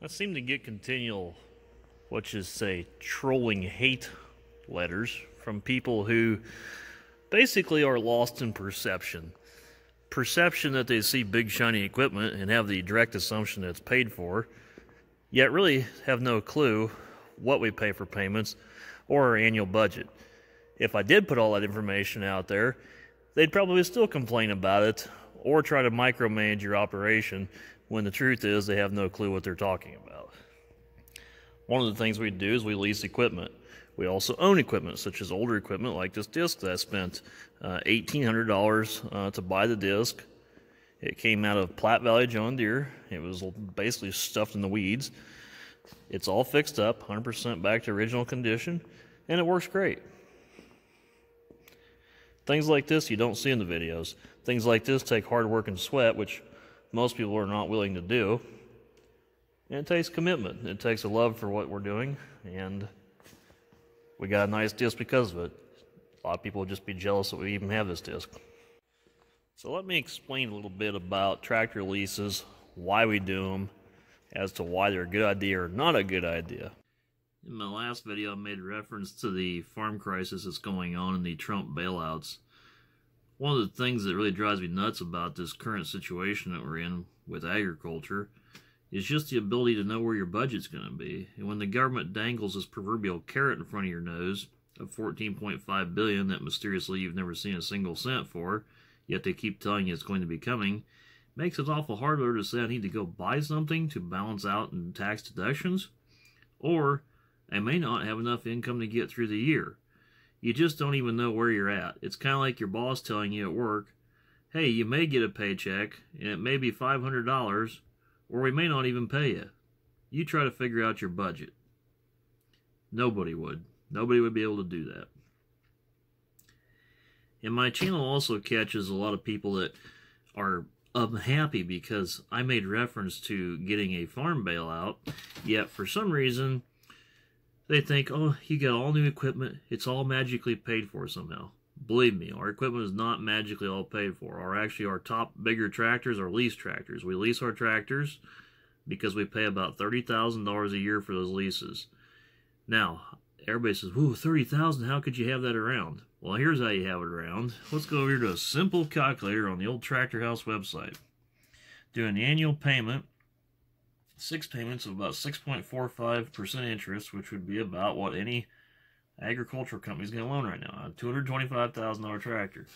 I seem to get continual, let's just say, trolling hate letters from people who basically are lost in perception. Perception that they see big shiny equipment and have the direct assumption that it's paid for, yet really have no clue what we pay for payments or our annual budget. If I did put all that information out there, they'd probably still complain about it or try to micromanage your operation when the truth is they have no clue what they're talking about. One of the things we do is we lease equipment. We also own equipment, such as older equipment like this disc that I spent uh, $1,800 uh, to buy the disc. It came out of Platte Valley John Deere. It was basically stuffed in the weeds. It's all fixed up, 100% back to original condition, and it works great. Things like this you don't see in the videos. Things like this take hard work and sweat, which most people are not willing to do. And it takes commitment. It takes a love for what we're doing, and we got a nice disc because of it. A lot of people would just be jealous that we even have this disc. So let me explain a little bit about tractor leases, why we do them, as to why they're a good idea or not a good idea. In my last video, I made reference to the farm crisis that's going on and the Trump bailouts. One of the things that really drives me nuts about this current situation that we're in with agriculture is just the ability to know where your budget's going to be. And when the government dangles this proverbial carrot in front of your nose of 14.5 billion that mysteriously you've never seen a single cent for, yet they keep telling you it's going to be coming, makes it awful hard to say I need to go buy something to balance out in tax deductions, or I may not have enough income to get through the year you just don't even know where you're at. It's kind of like your boss telling you at work, hey, you may get a paycheck, and it may be $500, or we may not even pay you. You try to figure out your budget. Nobody would. Nobody would be able to do that. And my channel also catches a lot of people that are unhappy because I made reference to getting a farm bailout, yet for some reason they think, oh, you got all new equipment. It's all magically paid for somehow. Believe me, our equipment is not magically all paid for. Our actually our top bigger tractors are lease tractors. We lease our tractors because we pay about thirty thousand dollars a year for those leases. Now, everybody says, "Whoa, thirty thousand! How could you have that around?" Well, here's how you have it around. Let's go over here to a simple calculator on the old Tractor House website. Do an annual payment six payments of about 6.45% interest, which would be about what any agricultural company is going to loan right now. A $225,000 tractor.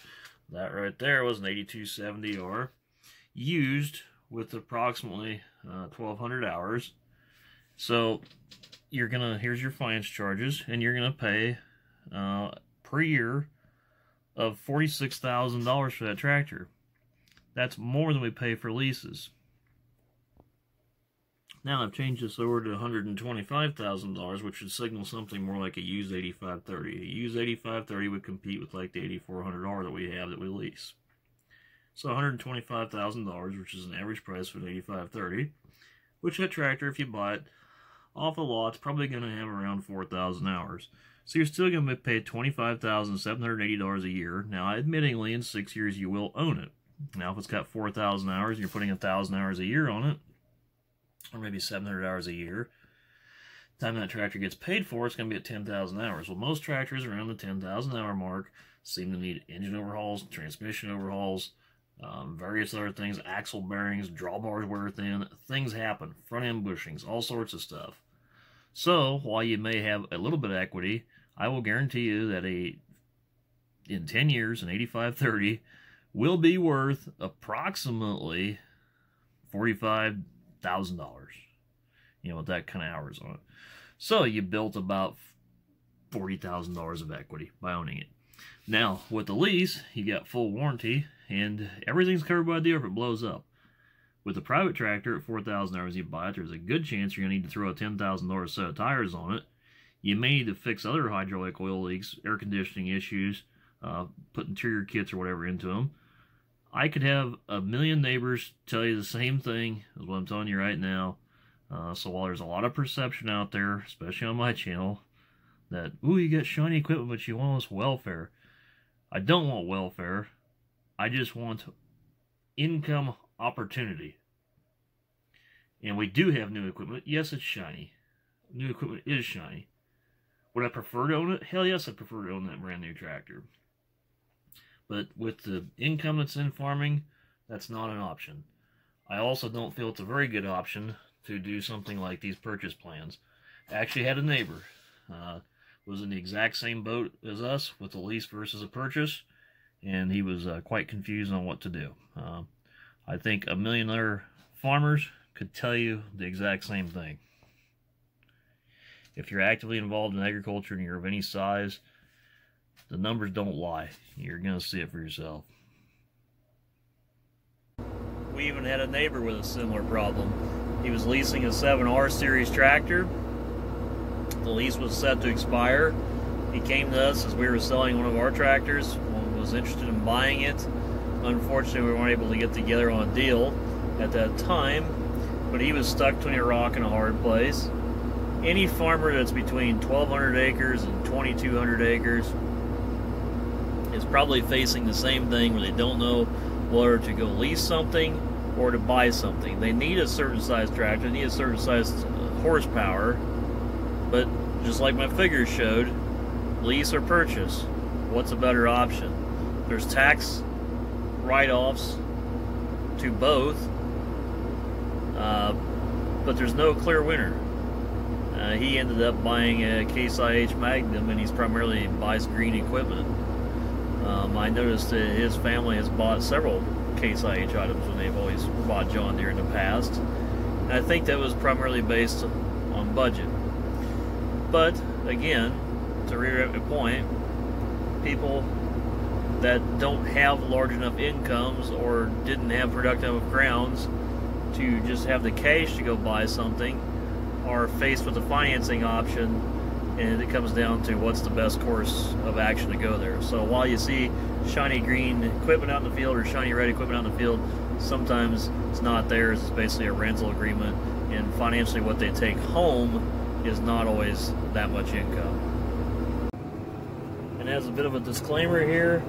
That right there was an 8270R used with approximately uh, 1,200 hours. So you're going to, here's your finance charges, and you're going to pay uh, per year of $46,000 for that tractor. That's more than we pay for leases. Now I've changed this over to $125,000, which would signal something more like a used 8530. A used 8530 would compete with like the 8400R that we have that we lease. So $125,000, which is an average price for an 8530, which that tractor, if you buy it off the lot, probably going to have around 4,000 hours. So you're still going to be pay $25,780 a year. Now, admittingly, in six years, you will own it. Now, if it's got 4,000 hours, and you're putting 1,000 hours a year on it, or maybe 700 hours a year. Time that tractor gets paid for, it's going to be at 10,000 hours. Well, most tractors around the 10,000 hour mark seem to need engine overhauls, transmission overhauls, um, various other things, axle bearings, drawbars wear thin. Things happen, front end bushings, all sorts of stuff. So, while you may have a little bit of equity, I will guarantee you that a in 10 years, an 8530 will be worth approximately 45 thousand dollars. You know, with that kind of hours on it. So you built about forty thousand dollars of equity by owning it. Now with the lease, you got full warranty and everything's covered by the deal if it blows up. With a private tractor at four thousand hours you buy it, there's a good chance you're gonna need to throw a ten thousand dollars set of tires on it. You may need to fix other hydraulic oil leaks, air conditioning issues, uh, put interior kits or whatever into them. I could have a million neighbors tell you the same thing as what I'm telling you right now. Uh, so while there's a lot of perception out there, especially on my channel, that, ooh, you got shiny equipment, but you want us welfare. I don't want welfare. I just want income opportunity. and we do have new equipment, yes, it's shiny. New equipment is shiny. Would I prefer to own it? Hell yes, I prefer to own that brand new tractor. But with the income that's in farming, that's not an option. I also don't feel it's a very good option to do something like these purchase plans. I actually had a neighbor, uh, was in the exact same boat as us with a lease versus a purchase, and he was uh, quite confused on what to do. Uh, I think a million other farmers could tell you the exact same thing. If you're actively involved in agriculture and you're of any size, the numbers don't lie. You're going to see it for yourself. We even had a neighbor with a similar problem. He was leasing a 7R series tractor. The lease was set to expire. He came to us as we were selling one of our tractors, was interested in buying it. Unfortunately, we weren't able to get together on a deal at that time, but he was stuck between a rock and a hard place. Any farmer that's between 1,200 acres and 2,200 acres is probably facing the same thing where they don't know whether to go lease something or to buy something. They need a certain size tractor, they need a certain size horsepower, but just like my figures showed, lease or purchase, what's a better option? There's tax write-offs to both, uh, but there's no clear winner. Uh, he ended up buying a Case IH Magnum, and he's primarily buys green equipment. Um, I noticed that his family has bought several Case IH items when they've always bought John Deere in the past. And I think that was primarily based on budget. But again, to reiterate my point, people that don't have large enough incomes or didn't have productive grounds to just have the cash to go buy something are faced with a financing option and it comes down to what's the best course of action to go there. So while you see shiny green equipment out in the field or shiny red equipment out in the field, sometimes it's not theirs, it's basically a rental agreement, and financially what they take home is not always that much income. And as a bit of a disclaimer here,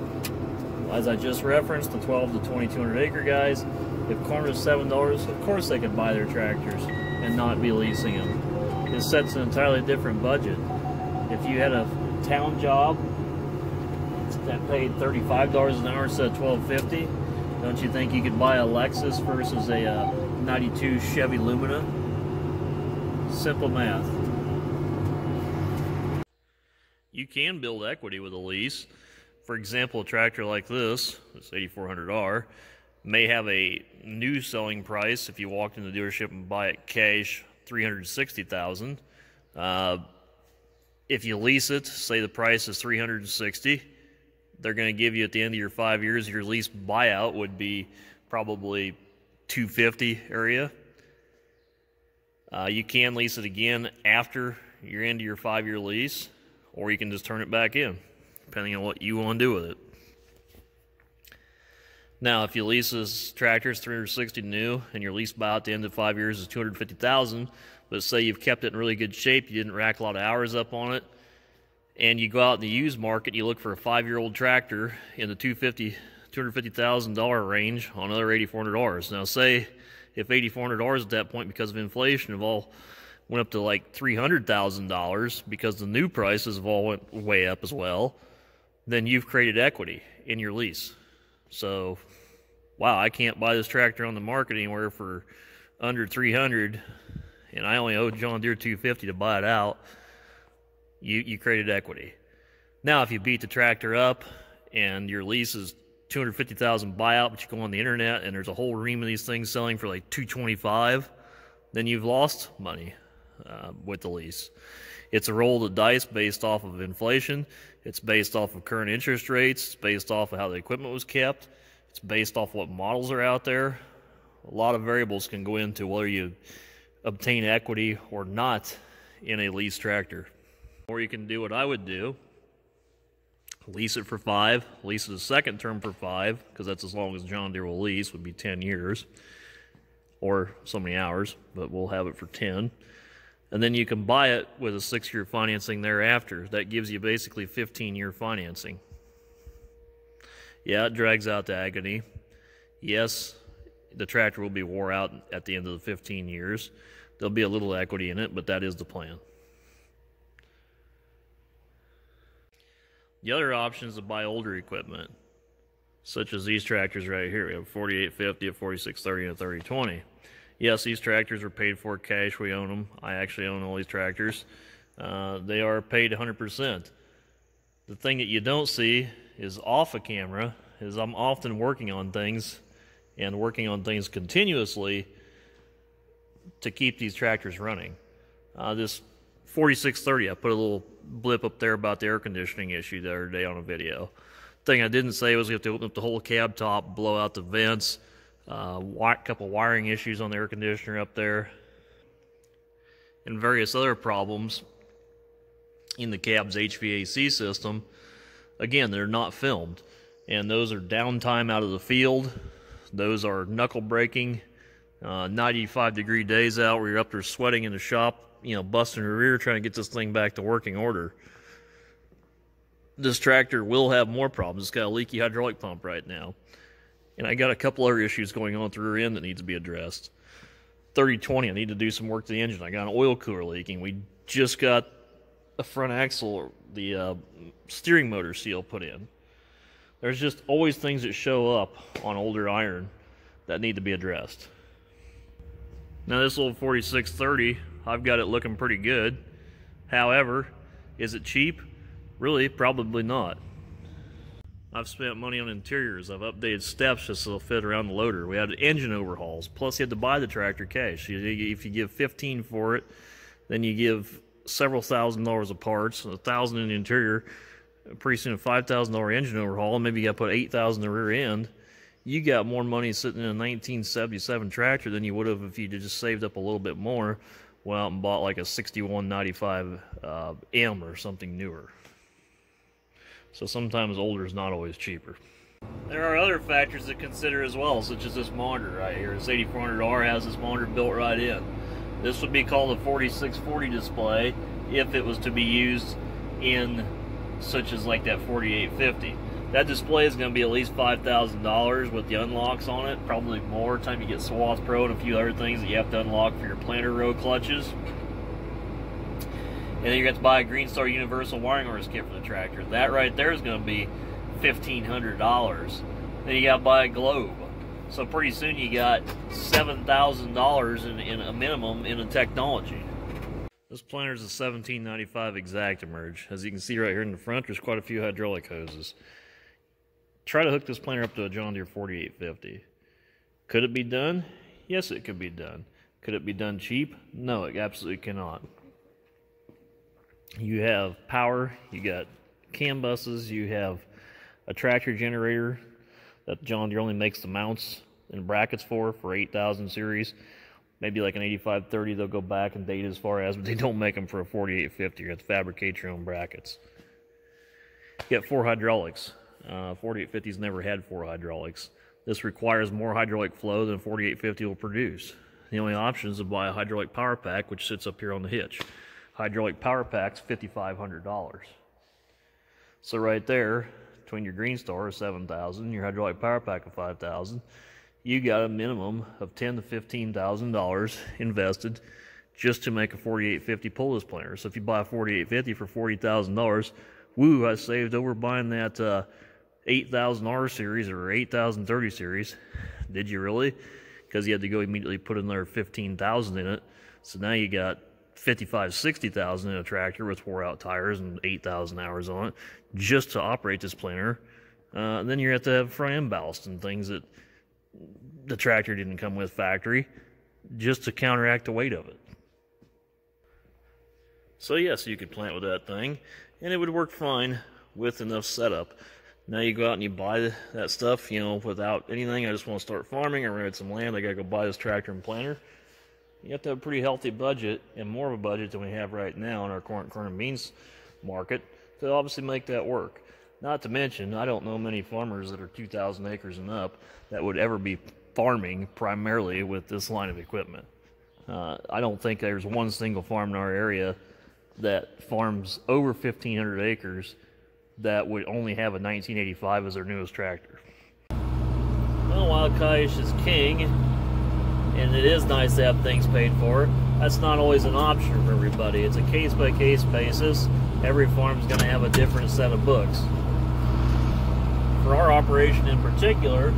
as I just referenced, the 12 to 2200 acre guys, if corn is $7, of course they can buy their tractors and not be leasing them. It sets an entirely different budget. If you had a town job that paid $35 an hour instead of $12.50, don't you think you could buy a Lexus versus a uh, 92 Chevy Lumina? Simple math. You can build equity with a lease. For example, a tractor like this, this 8400R, may have a new selling price if you walked in the dealership and buy it cash 360000 uh, if you lease it say the price is 360 they're going to give you at the end of your five years your lease buyout would be probably 250 area uh, you can lease it again after you're into your five year lease or you can just turn it back in depending on what you want to do with it now, if you lease this tractor, it's 360 new, and your lease buyout at the end of five years is 250,000. But say you've kept it in really good shape, you didn't rack a lot of hours up on it, and you go out in the used market, you look for a five-year-old tractor in the 250 $250,000 range on other 8400Rs. Now, say if 8400Rs at that point, because of inflation, have all went up to like $300,000 because the new prices have all went way up as well, then you've created equity in your lease. So, wow, I can't buy this tractor on the market anywhere for under 300 and I only owe John Deere 250 to buy it out. You you created equity. Now, if you beat the tractor up and your lease is 250,000 buyout, but you go on the internet and there's a whole ream of these things selling for like 225, then you've lost money uh, with the lease. It's a roll of the dice based off of inflation. It's based off of current interest rates. It's based off of how the equipment was kept. It's based off what models are out there. A lot of variables can go into whether you obtain equity or not in a lease tractor. Or you can do what I would do lease it for five, lease it a second term for five, because that's as long as John Deere will lease, would be 10 years or so many hours, but we'll have it for 10 and then you can buy it with a six year financing thereafter. That gives you basically 15 year financing. Yeah, it drags out to agony. Yes, the tractor will be wore out at the end of the 15 years. There'll be a little equity in it, but that is the plan. The other option is to buy older equipment, such as these tractors right here. We have a 4850, a 4630, and a 3020. Yes, these tractors are paid for cash. We own them. I actually own all these tractors. Uh, they are paid 100%. The thing that you don't see is off a of camera is I'm often working on things and working on things continuously to keep these tractors running. Uh, this 4630, I put a little blip up there about the air conditioning issue the other day on a video. Thing I didn't say was we have to open up the whole cab top, blow out the vents, a uh, couple wiring issues on the air conditioner up there, and various other problems in the cab's HVAC system. Again, they're not filmed, and those are downtime out of the field. Those are knuckle breaking, uh, 95 degree days out where you're up there sweating in the shop, you know, busting your rear trying to get this thing back to working order. This tractor will have more problems. It's got a leaky hydraulic pump right now. And I got a couple other issues going on through rear end that needs to be addressed. 3020, I need to do some work to the engine. I got an oil cooler leaking. We just got a front axle, the uh, steering motor seal put in. There's just always things that show up on older iron that need to be addressed. Now this little 4630, I've got it looking pretty good. However, is it cheap? Really, probably not. I've spent money on interiors. I've updated steps just so they'll fit around the loader. We had engine overhauls. Plus, you had to buy the tractor cash. If you give 15 for it, then you give several thousand dollars of parts, a thousand in the interior, pretty soon a five thousand dollar engine overhaul, maybe you got to put eight thousand in the rear end. You got more money sitting in a 1977 tractor than you would have if you just saved up a little bit more, went out and bought like a 6195 uh, M or something newer. So sometimes older is not always cheaper. There are other factors to consider as well, such as this monitor right here. This 8400R has this monitor built right in. This would be called a 4640 display if it was to be used in such as like that 4850. That display is going to be at least $5,000 with the unlocks on it, probably more time you get Swath Pro and a few other things that you have to unlock for your planter row clutches. And then you have to buy a Greenstar Universal wiring harness kit for the tractor. That right there is going to be $1,500. Then you got to buy a globe. So pretty soon you got $7,000 in, in a minimum in a technology. This planter is a 1795 exact emerge. As you can see right here in the front, there's quite a few hydraulic hoses. Try to hook this planter up to a John Deere 4850. Could it be done? Yes, it could be done. Could it be done cheap? No, it absolutely cannot. You have power, you got CAN buses, you have a tractor generator that John Deere only makes the mounts and brackets for for 8000 series. Maybe like an 8530 they'll go back and date as far as, but they don't make them for a 4850. You have to fabricate your own brackets. You got four hydraulics. Uh, 4850's never had four hydraulics. This requires more hydraulic flow than 4850 will produce. The only option is to buy a hydraulic power pack, which sits up here on the hitch. Hydraulic power pack's $5,500. So right there, between your Greenstar of 7000 your hydraulic power pack of 5000 you got a minimum of ten to fifteen thousand dollars invested just to make a 4850 pull this planter. So if you buy a 4850 for forty thousand dollars, woo! I saved over buying that uh, 8000 R series or 8030 series. Did you really? Because you had to go immediately put another 15,000 in it. So now you got 55, 60,000 in a tractor with wore out tires and 8,000 hours on it just to operate this planter. Uh, then you have to have front end ballast and things that the tractor didn't come with factory just to counteract the weight of it. So yes, you could plant with that thing and it would work fine with enough setup. Now you go out and you buy that stuff, you know, without anything. I just want to start farming. I rented some land. I got to go buy this tractor and planter. You have to have a pretty healthy budget and more of a budget than we have right now in our current corn and beans market to obviously make that work. Not to mention, I don't know many farmers that are 2,000 acres and up that would ever be farming primarily with this line of equipment. Uh, I don't think there's one single farm in our area that farms over 1,500 acres that would only have a 1985 as their newest tractor. Well, wild cash is king, and it is nice to have things paid for. That's not always an option for everybody. It's a case by case basis. Every farm is going to have a different set of books. For our operation in particular,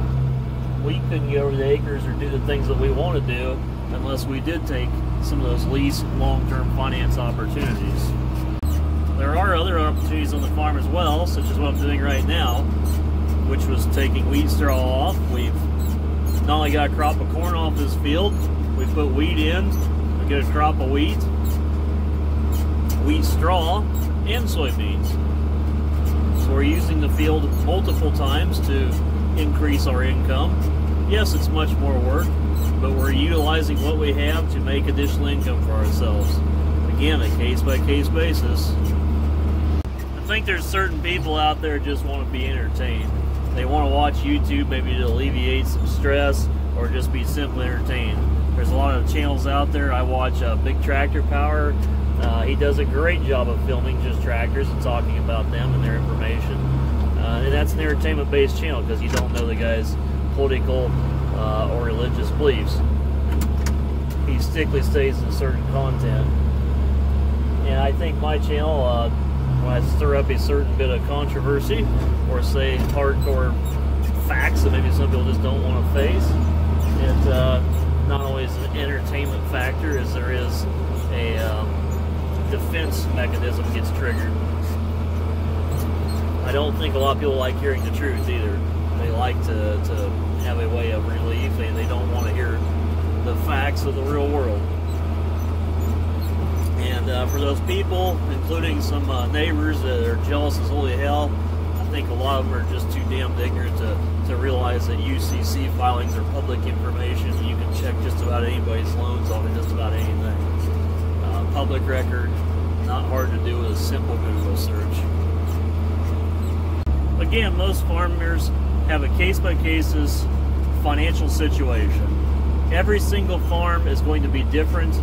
we couldn't get over the acres or do the things that we want to do unless we did take some of those lease long-term finance opportunities. There are other opportunities on the farm as well, such as what I'm doing right now, which was taking wheat straw off. We've not only got a crop of corn off this field, we put wheat in, we get a crop of wheat, wheat straw, and soybeans. So we're using the field multiple times to increase our income. Yes, it's much more work, but we're utilizing what we have to make additional income for ourselves. Again, a case by case basis. I think there's certain people out there just want to be entertained. They want to watch YouTube maybe to alleviate some stress or just be simply entertained. There's a lot of channels out there. I watch uh, Big Tractor Power. Uh, he does a great job of filming just tractors and talking about them and their information. Uh, and that's an entertainment-based channel because you don't know the guy's political uh, or religious beliefs. He strictly stays in certain content. And I think my channel, uh, when I stir up a certain bit of controversy or say hardcore facts that maybe some people just don't want to face, it uh, not always an entertainment factor as there is a um, defense mechanism gets triggered. I don't think a lot of people like hearing the truth either. They like to, to have a way of relief and they don't want to hear the facts of the real world. And uh, for those people, including some uh, neighbors that are jealous as holy hell, I think a lot of them are just too damned ignorant to, to realize that UCC filings are public information. You can check just about anybody's loans on just about anything. Uh, public record, not hard to do with a simple Google search. Again, most farmers have a case by cases financial situation. Every single farm is going to be different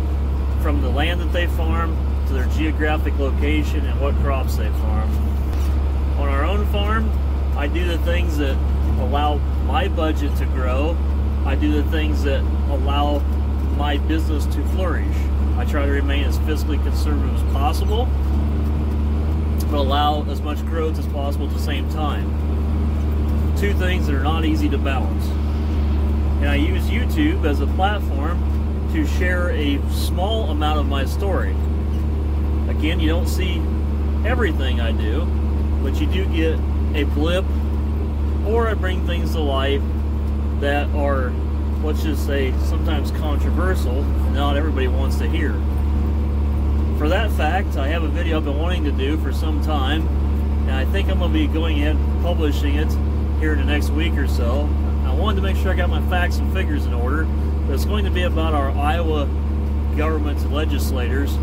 from the land that they farm to their geographic location and what crops they farm. On our own farm, I do the things that allow my budget to grow. I do the things that allow my business to flourish. I try to remain as fiscally conservative as possible, but allow as much growth as possible at the same time. Two things that are not easy to balance. And I use YouTube as a platform to share a small amount of my story. Again, you don't see everything I do, but you do get a blip, or I bring things to life that are, let's just say, sometimes controversial, not everybody wants to hear. For that fact, I have a video I've been wanting to do for some time, and I think I'm going to be going ahead and publishing it here in the next week or so. I wanted to make sure I got my facts and figures in order, but it's going to be about our Iowa government legislators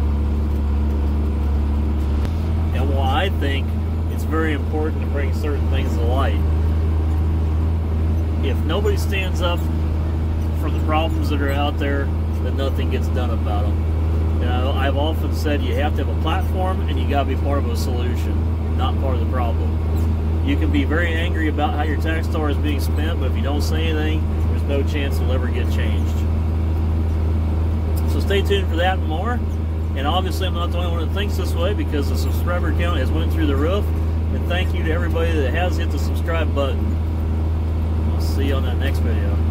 and why I think it's very important to bring certain things to light. If nobody stands up for the problems that are out there, that nothing gets done about them. You know, I've often said you have to have a platform and you got to be part of a solution, not part of the problem. You can be very angry about how your tax dollar is being spent, but if you don't say anything, there's no chance it'll ever get changed. So stay tuned for that and more. And obviously, I'm not the only one that thinks this way because the subscriber count has went through the roof. And thank you to everybody that has hit the subscribe button. I'll see you on that next video.